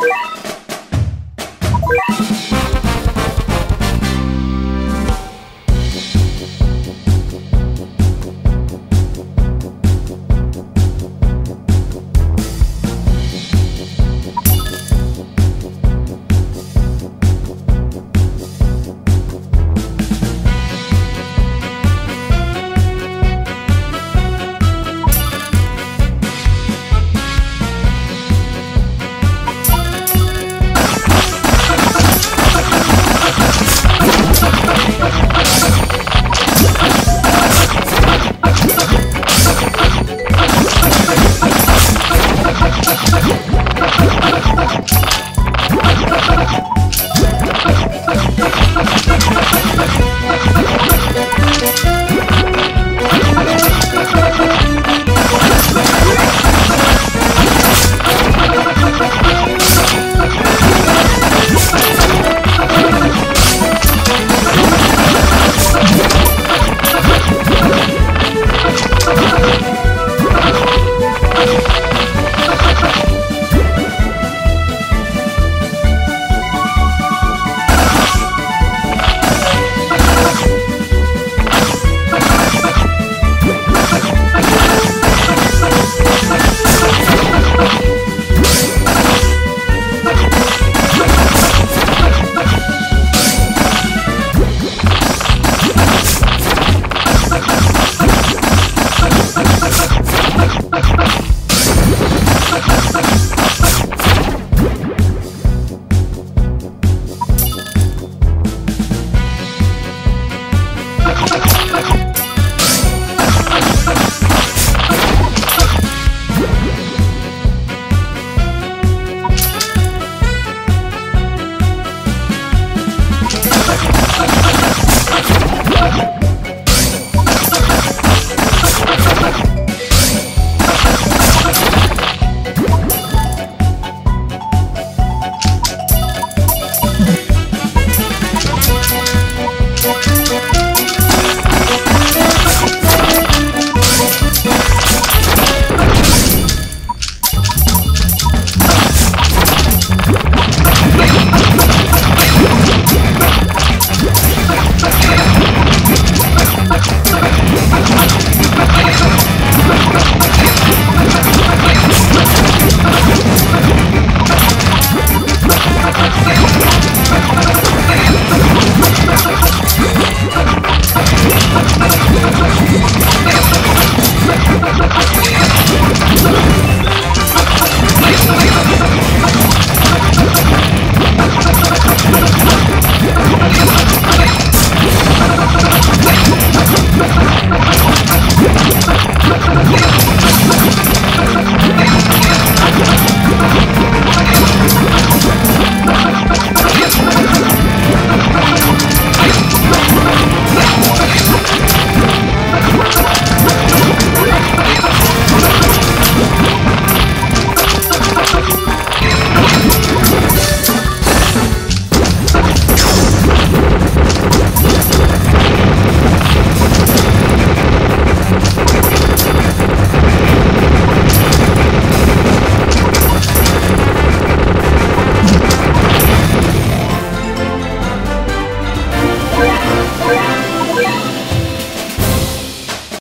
you あ!